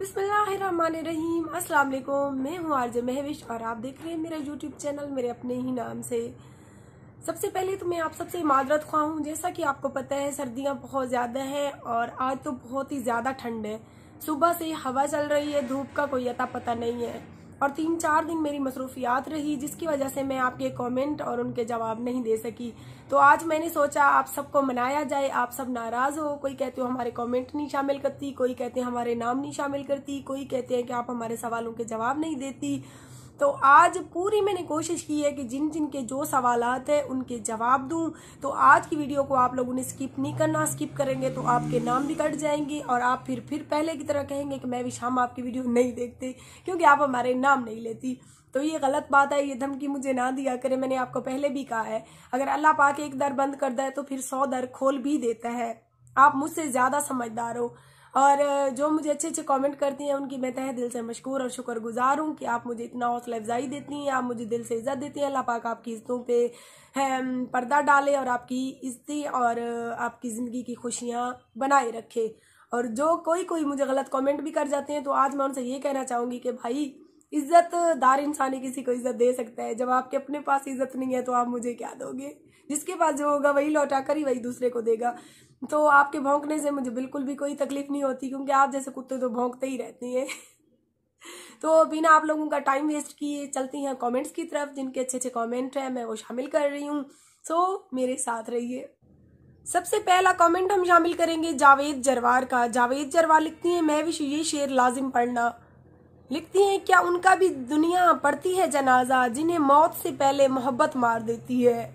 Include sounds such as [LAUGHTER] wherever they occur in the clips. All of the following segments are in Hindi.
बिस्मिल्लाहिर्रहमानिर्रहीम। अस्सलाम वालेकुम मैं हूँ आरजे महविश और आप देख रहे हैं मेरा यूट्यूब चैनल मेरे अपने ही नाम से। सबसे पहले तो मैं आप सबसे माजरत ख्वाह हूँ। जैसा कि आपको पता है, सर्दियाँ बहुत ज़्यादा है और आज तो बहुत ही ज़्यादा ठंड है। सुबह से हवा चल रही है, धूप का कोई अता पता नहीं है। और तीन चार दिन मेरी मसरूफियात रही, जिसकी वजह से मैं आपके कमेंट और उनके जवाब नहीं दे सकी। तो आज मैंने सोचा आप सबको मनाया जाए, आप सब नाराज़ हो। कोई कहते हो हमारे कमेंट नहीं शामिल करती, कोई कहते हैं हमारे नाम नहीं शामिल करती, कोई कहते हैं कि आप हमारे सवालों के जवाब नहीं देती। तो आज पूरी मैंने कोशिश की है कि जिन जिन के जो सवाल है, उनके जवाब दूँ। तो आज की वीडियो को आप लोगों ने स्किप नहीं करना, स्किप करेंगे तो आपके नाम भी कट जाएँगे और आप फिर फिर पहले की तरह कहेंगे कि मैं भी शाम आपकी वीडियो नहीं देखते, क्योंकि आप हमारे नाम नहीं लेती। तो ये गलत बात है, ये धमकी मुझे ना दिया करे, मैंने आपको पहले भी कहा है। अगर अल्लाह पाक एक दर बंद कर दे तो फिर सौ दर खोल भी देता है। आप मुझसे ज़्यादा समझदार हो। और जो मुझे अच्छे अच्छे कमेंट करती हैं, उनकी मैं तह दिल से मशहूर और शुक्रगुजार हूँ कि आप मुझे इतना हौसला अफजाई देती हैं, आप मुझे दिल से इज़्ज़त देती हैं, अल्लाह पाक आपकी इज्जतों पे पर्दा डाले और आपकी इज्जती और आपकी ज़िंदगी की खुशियाँ बनाए रखे। और जो कोई कोई मुझे गलत कमेंट भी कर जाते हैं तो आज मैं उनसे ये कहना चाहूँगी कि भाई इज़्ज़त दार इंसान ही किसी को इज़्ज़त दे सकता है। जब आपके अपने पास इज़्ज़त नहीं है तो आप मुझे क्या दोगे? जिसके पास जो होगा, वही लौटा कर ही वही दूसरे को देगा। तो आपके भौंकने से मुझे बिल्कुल भी कोई तकलीफ़ नहीं होती, क्योंकि आप जैसे कुत्ते तो भौंकते ही रहते हैं। [LAUGHS] तो बिना आप लोगों का टाइम वेस्ट किए चलती हैं कमेंट्स की तरफ़, जिनके अच्छे अच्छे कमेंट हैं, मैं वो शामिल कर रही हूँ। सो मेरे साथ रहिए। सबसे पहला कमेंट हम शामिल करेंगे जावेद जरवार का। जावेद जरवार लिखती हैं, मैं भी ये शेर लाजिम पढ़ना लिखती हैं, क्या उनका भी दुनिया पढ़ती है जनाजा, जिन्हें मौत से पहले मोहब्बत मार देती है?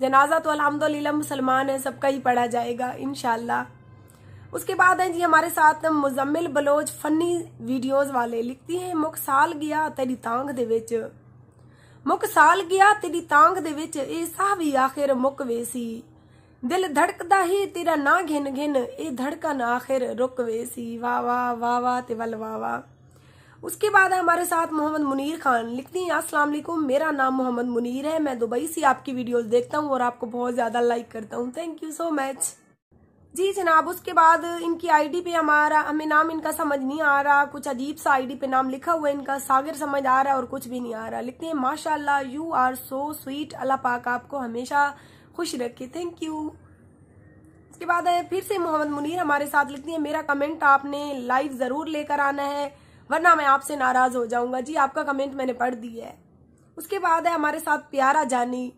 जनाजा तो अलहमदिल्ला मुसलमान है, सबका ही पढ़ा जाएगा इनशाला उसके बाद है जी हमारे साथ मुजम्मिल बलोच फनी वीडियोस वाले, लिखती हैं, मुख साल गया तेरी तांग दे विच। साल गया तेरी तांग दे विच, ए साह भी आखिर मुक वेसी। दिल धड़कदा ही तेरा ना घिन घिन, ए धड़कन आखिर रुक वेसी। वाह वाह वाह वाह, ते वल, वाह वाह। उसके बाद हमारे साथ मोहम्मद मुनीर खान। लिखती हैं, अस्सलाम वालेकुम, मेरा नाम मोहम्मद मुनीर है। मैं दुबई से आपकी वीडियोस देखता हूँ और आपको बहुत ज़्यादा लाइक करता हूँ। थैंक यू सो मच जी जनाब, उसके बाद इनकी आईडी पे हमारा, हमें नाम इनका समझ नहीं आ रहा। कुछ अजीब सा आईडी पे नाम लिखा हुआ है इनका, सागर समझ आ रहा है और कुछ भी नहीं आ रहा। लिखते हैं, माशाल्लाह यू आर सो स्वीट अल्लाह पाक आपको हमेशा खुश रखे। थैंक यू उसके बाद फिर से मोहम्मद मुनीर हमारे साथ लिखती है, मेरा कमेंट आपने लाइव ज़रूर लेकर आना है। वरना मैं आपसे नाराज़ हो जाऊँगा। जी, आपका कमेंट मैंने पढ़ दिया है। उसके बाद है हमारे साथ प्यारा जानी।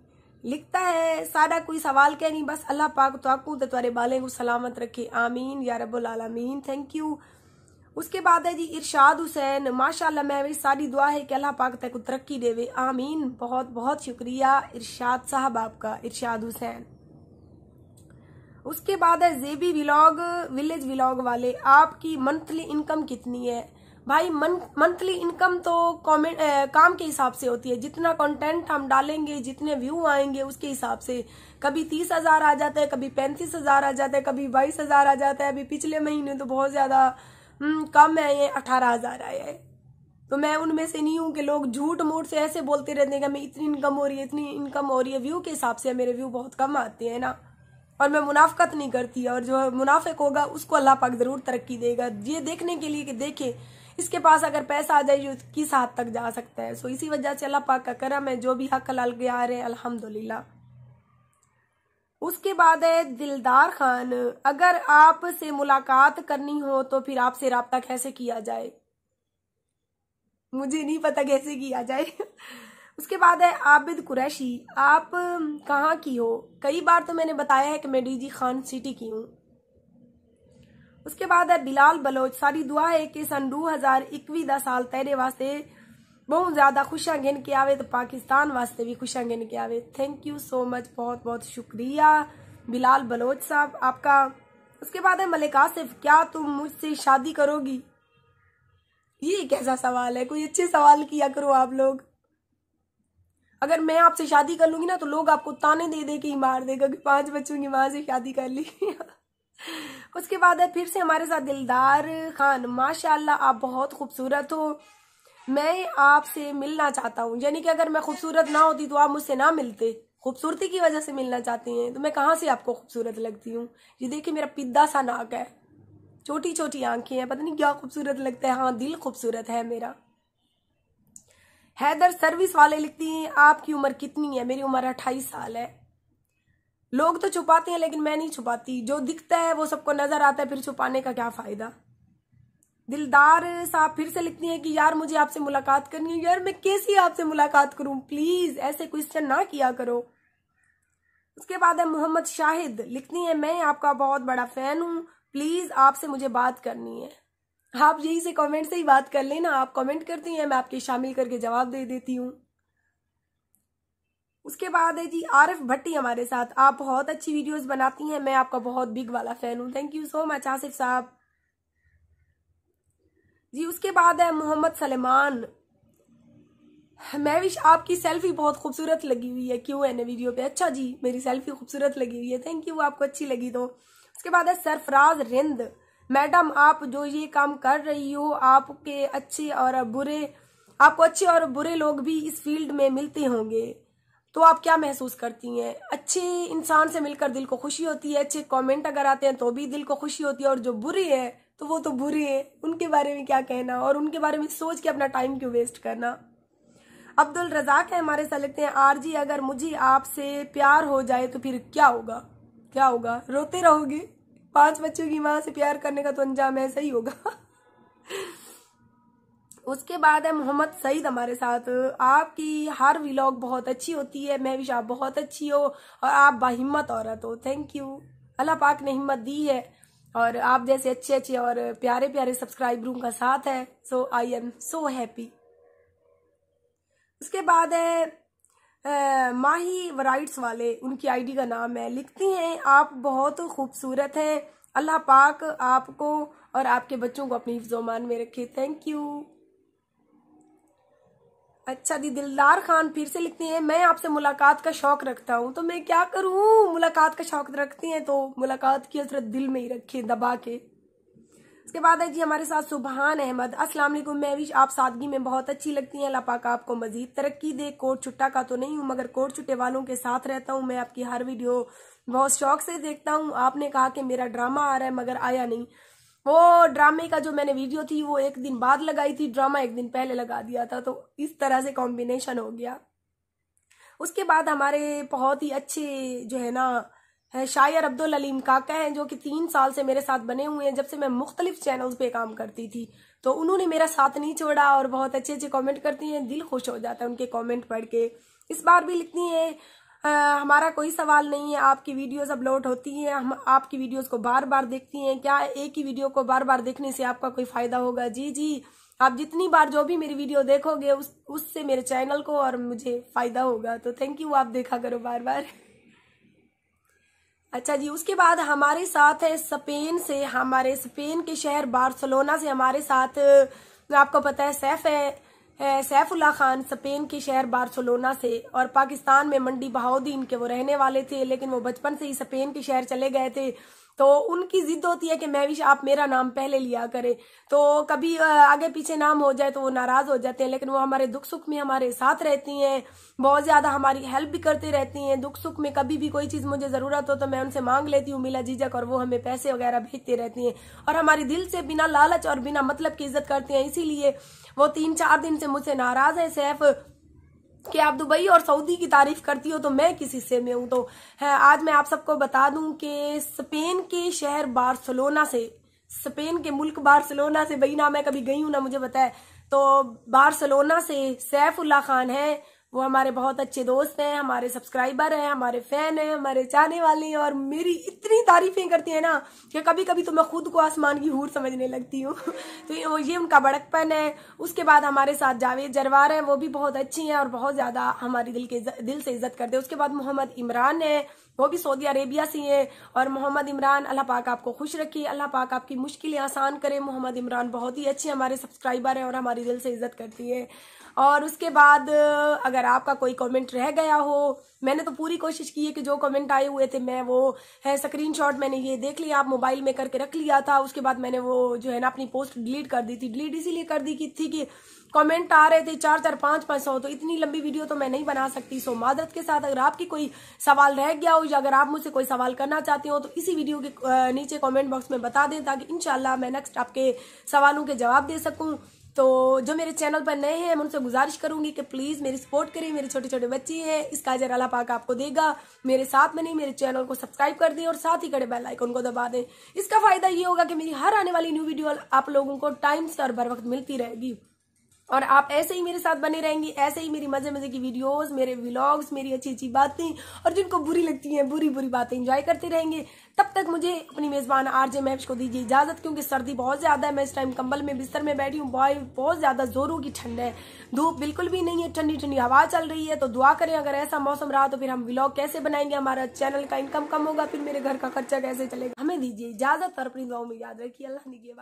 लिखता है, सारा कोई सवाल क्या नहीं, बस अल्लाह पाक तो तुम्हारे बाले को सलामत रखे। आमीन, या रब्बुल आलमीन। थैंक यू उसके बाद है जी, इरशाद हुसैन। माशाल्लाह, मैं भी सारी दुआ है कि अल्लाह पाक तक तरक्की देवे। आमीन। बहुत बहुत शुक्रिया इरशाद साहब आपका, इरशाद हुसैन। उसके बाद है, जेबी व्लॉग, विलेज व्लॉग वाले। आपकी मंथली इनकम कितनी है? भाई मंथली इनकम तो कमेंट काम के हिसाब से होती है। जितना कंटेंट हम डालेंगे जितने व्यू आएँगे उसके हिसाब से। कभी तीस हज़ार आ जाता है कभी पैंतीस हज़ार आ जाता है कभी बाईस हज़ार आ जाता है। अभी पिछले महीने तो बहुत ज़्यादा हम्म, कम है ये अठारह हज़ार आया है। तो मैं उनमें से नहीं हूँ कि लोग झूठ मूठ से ऐसे बोलते रहते हैं कि मैं इतनी इनकम हो रही है इतनी इनकम हो रही है। व्यू के हिसाब से मेरे व्यू बहुत कम आते हैं ना। और मैं मुनाफकत नहीं करती और जो मुनाफिक होगा उसको अल्लाह पाक ज़रूर तरक्की देगा। ये देखने के लिए कि देखे इसके पास अगर पैसा आ जाए किस हद तक जा सकता है? सो इसी वजह से अल्लाह पाक का करम है, जो भी हक हलाल के आ रहे हैं, अल्हम्दुलिल्लाह। उसके बाद है, दिलदार खान, अगर आप से मुलाकात करनी हो तो फिर आपसे रबता कैसे किया जाए? मुझे नहीं पता कैसे किया जाए। उसके बाद है, आबिद कुरैशी, आप कहाँ की हो? कई बार तो मैंने बताया है कि मैं डीजी खान सिटी की हूँ। उसके बाद है बिलाल बलोच। सारी दुआ है कि सन दो हज़ार इक्वी का साल तेरे वास्ते बहुत ज़्यादा खुशियाँ गिन के आवे तो पाकिस्तान वास्ते भी खुशियाँ गिन के आवे। थैंक यू सो मच बहुत बहुत शुक्रिया बिलाल बलोच साहब, आपका। उसके बाद है मलिक आसिफ, क्या तुम मुझसे शादी करोगी? ये कैसा सवाल है? कोई अच्छे सवाल किया करो आप लोग। अगर मैं आपसे शादी कर लूँगी ना तो लोग आपको ताने दे दे के ही मार देगा कि पाँच बच्चों की माँ से शादी कर ली। उसके बाद है फिर से हमारे साथ दिलदार खान। माशाल्लाह, आप बहुत खूबसूरत हो। मैं आपसे मिलना चाहता हूँ। यानी कि अगर मैं खूबसूरत ना होती तो आप मुझसे ना मिलते। खूबसूरती की वजह से मिलना चाहती हैं। तो मैं कहाँ से आपको खूबसूरत लगती हूँ? ये देखिए, मेरा पिद्दा सा नाक है। छोटी छोटी आँखें हैं। पता नहीं क्या खूबसूरत लगता है। हाँ दिल खूबसूरत है मेरा। हैदर सर्विस वाले लिखती हैं, आपकी उम्र कितनी है? मेरी उम्र अट्ठाईस साल है। लोग तो छुपाते हैं, लेकिन मैं नहीं छुपाती। जो दिखता है, वो सबको नज़र आता है, फिर छुपाने का क्या फ़ायदा? दिलदार साहब फिर से लिखती हैं कि, यार, मुझे आपसे मुलाकात करनी है। यार, मैं कैसी आपसे मुलाकात करूँ? प्लीज़, ऐसे क्वेश्चन ना किया करो। उसके बाद है मोहम्मद शाहिद, लिखती है, मैं आपका बहुत बड़ा फ़ैन हूँ। प्लीज़, आपसे मुझे बात करनी है। आप यही से कमेंट से ही बात कर लेना। आप कमेंट करती हैं, मैं आपके शामिल करके जवाब दे देती हूँ। उसके बाद है जी, आरिफ भट्टी हमारे साथ। आप बहुत अच्छी वीडियोस बनाती हैं। मैं आपका बहुत बिग वाला फ़ैन हूँ। Thank you so much Asif साहब। जी, उसके बाद है मोहम्मद सलेमान। मैं भी आपकी सेल्फी बहुत खूबसूरत लगी हुई है। क्यों है ना वीडियो पे? अच्छा जी, मेरी सेल्फी खूबसूरत लगी हुई है। थैंक यू आपको अच्छी लगी तो। उसके बाद है सरफराज रिंद। मैडम, आप जो ये काम कर रही हो, आपके अच्छे और बुरे, आपको अच्छे और बुरे लोग भी इस फ़ील्ड में मिलते होंगे। तो आप क्या महसूस करती हैं? अच्छे इंसान से मिलकर दिल को खुशी होती है, अच्छे कमेंट अगर आते हैं तो भी दिल को खुशी होती है, और जो बुरे है तो वो तो बुरे है। उनके बारे में क्या कहना? और उनके बारे में सोच के अपना टाइम क्यों वेस्ट करना? अब्दुल रजाक है हमारे साथ लिखते हैं। आर जी अगर मुझे आपसे प्यार हो जाए तो फिर क्या होगा? क्या होगा? रोते रहोगे? पाँच बच्चों की माँ से प्यार करने का तो अंजाम ऐसा ही होगा। [LAUGHS] उसके बाद है मोहम्मद सईद हमारे साथ। आपकी हर व्लॉग बहुत अच्छी होती है। मैं भी आप बहुत अच्छी हो और आप बाहिम्मत औरत हो। थैंक यू अल्लाह पाक ने हिम्मत दी है और आप जैसे अच्छे अच्छे और प्यारे प्यारे सब्सक्राइबरों का साथ है। सो आई एम सो हैप्पी उसके बाद है आ, माही वराइट्स वाले उनकी आईडी का नाम है लिखती हैं। आप बहुत खूबसूरत हैं। अल्लाह पाक आपको और आपके बच्चों को अपनी हिफ्जोमान में रखे। थैंक यू अच्छा दी दिलदार खान फिर से लिखती हैं, मैं आपसे मुलाकात का शौक रखता हूँ तो मैं क्या करूँ? मुलाकात का शौक रखती हैं तो मुलाकात की हज़रत दिल में ही रखी दबा के। उसके बाद है जी, हमारे साथ सुबहान अहमद। अस्सलाम वालेकुम, मैं भी आप सादगी में बहुत अच्छी लगती हैं, अल्लाह पाक आपको मजीद तरक्की दे। कोट छुट्टा का तो नहीं हूँ, मगर कोट छुट्टे वालों के साथ रहता हूँ, मैं आपकी हर वीडियो बहुत शौक से देखता हूँ। आपने कहा कि मेरा ड्रामा आ रहा है, मगर आया नहीं। वो ड्रामे का जो मैंने वीडियो थी, वो एक दिन बाद लगाई थी, ड्रामा एक दिन पहले लगा दिया था तो इस तरह से कॉम्बिनेशन हो गया। उसके बाद हमारे बहुत ही अच्छे जो है ना, है, शायर अब्दुल अलीम काका हैं, जो कि तीन साल से मेरे साथ बने हुए हैं, जब से मैं मुख्तलिफ़ चैनल्स पे काम करती थी तो उन्होंने मेरा साथ नहीं छोड़ा और बहुत अच्छे अच्छे कमेंट करती हैं, दिल खुश हो जाता है उनके कमेंट पढ़ के। इस बार भी लिखती हैं हमारा कोई सवाल नहीं है, आपकी वीडियोस अपलोड होती हैं, हम आपकी वीडियोस को बार बार देखती हैं, क्या एक ही वीडियो को बार बार देखने से आपका कोई फ़ायदा होगा? जी जी। आप जितनी बार जो भी मेरी वीडियो देखोगे, उस, उससे मेरे चैनल को और मुझे फ़ायदा होगा। तो थैंक यू आप देखा करो बार बार अच्छा जी, उसके बाद हमारे साथ है स्पेन से, हमारे स्पेन के शहर बार्सलोना से हमारे साथ, आपको पता है, सैफ है। सैफुल्ला खान स्पेन के शहर बार्सोलोना से और पाकिस्तान में मंडी बहाउद्दीन के वो रहने वाले थे, लेकिन वो बचपन से ही स्पेन के शहर चले गए थे। तो उनकी जिद होती है कि मैं भी आप मेरा नाम पहले लिया करें। तो कभी आगे पीछे नाम हो जाए तो वो नाराज़ हो जाते हैं, लेकिन वो हमारे दुख सुख में हमारे साथ रहती हैं। बहुत ज़्यादा हमारी हेल्प भी करती रहती हैं। दुख सुख में कभी भी कोई चीज़ मुझे ज़रूरत हो तो मैं उनसे मांग लेती हूँ, मिला जीजक, और वो हमें पैसे वगैरह भेजती रहती हैं। और हमारी दिल से बिना लालच और बिना मतलब की इज़्ज़त करती हैं, इसीलिए वो तीन चार दिन से मुझसे नाराज़ है, सैफ, कि आप दुबई और सऊदी की तारीफ़ करती हो तो मैं किस हिस्से में हूँ? तो है, आज मैं आप सबको बता दूँ कि स्पेन के शहर बार्सलोना से, स्पेन के मुल्क बार्सलोना से, वही ना मैं कभी गई हूँ ना मुझे बताया तो बार्सलोना से सैफुल्ला खान है वो हमारे बहुत अच्छे दोस्त हैं, हमारे सब्सक्राइबर हैं, हमारे फ़ैन हैं, हमारे चाहने वाले हैं और मेरी इतनी तारीफें करती हैं ना कि कभी कभी तो मैं खुद को आसमान की हूर समझने लगती हूँ। [LAUGHS] तो ये उनका बड़कपन है। उसके बाद हमारे साथ जावेद जरवार है, वो भी बहुत अच्छी हैं और बहुत ज़्यादा हमारी दिल के दिल से इज़्ज़त करते हैं। उसके बाद मोहम्मद इमरान है वो भी सऊदी अरेबिया से हैं और मोहम्मद इमरान, अल्लाह पाक आपको खुश रखिए। अल्लाह पाक आपकी मुश्किलें आसान करे। मोहम्मद इमरान बहुत ही अच्छे हमारे सब्सक्राइबर हैं और हमारी दिल से इज़्ज़त करती है। और उसके बाद, अगर आपका कोई कमेंट रह गया हो मैंने तो पूरी कोशिश की है कि जो कमेंट आए हुए थे, मैं वो है स्क्रीनशॉट मैंने ये देख लिया, आप मोबाइल में करके रख लिया था, उसके बाद मैंने वो जो है ना अपनी पोस्ट डिलीट कर दी थी। डिलीट इसीलिए कर दी की थी कि कमेंट आ रहे थे चार चार, पाँच पाँच, सौ तो इतनी लंबी वीडियो तो मैं नहीं बना सकती। सो मादरत के साथ अगर आपकी कोई सवाल रह गया हो, या अगर आप मुझसे कोई सवाल करना चाहते हो तो इसी वीडियो के नीचे कमेंट बॉक्स में बता दें, ताकि इनशाला मैं नेक्स्ट आपके सवालों के जवाब दे सकूँ। तो जो मेरे चैनल पर नए हैं, मैं उनसे गुजारिश करूँगी कि प्लीज़ मेरी सपोर्ट करें, मेरे छोटे छोटे बच्चे हैं, इसका अजर अला पाक आपको देगा। मेरे साथ में नहीं, मेरे चैनल को सब्सक्राइब कर दें और साथ ही कड़े बेल आइकन को दबा दें। इसका फ़ायदा ये होगा कि मेरी हर आने वाली न्यू वीडियो आप लोगों को टाइम से और बर वक्त मिलती रहेगी। और आप ऐसे ही मेरे साथ बने रहेंगे, ऐसे ही मेरी मज़े मज़े की वीडियोस मेरे व्लॉग्स मेरी अच्छी अच्छी बातें, और जिनको बुरी लगती हैं बुरी बुरी बातें एंजॉय करते रहेंगे। तब तक मुझे अपनी मेजबान आरजे मैप्स को दीजिए इजाज़त, क्योंकि सर्दी बहुत ज़्यादा है। मैं इस टाइम कंबल में बिस्तर में बैठी हूँ। बॉय बहुत ज़्यादा जोरों की ठंड है। धूप बिल्कुल भी नहीं है ठंडी ठंडी हवा चल रही है। तो दुआ करें, अगर ऐसा मौसम रहा तो फिर हम व्लॉग कैसे बनाएँगे? हमारा चैनल का इनकम कम होगा, फिर मेरे घर का खर्चा कैसे चलेगा? हमें दीजिए इजाज़त और अपनी दुआओं में याद रखिए। अल्लाह निगे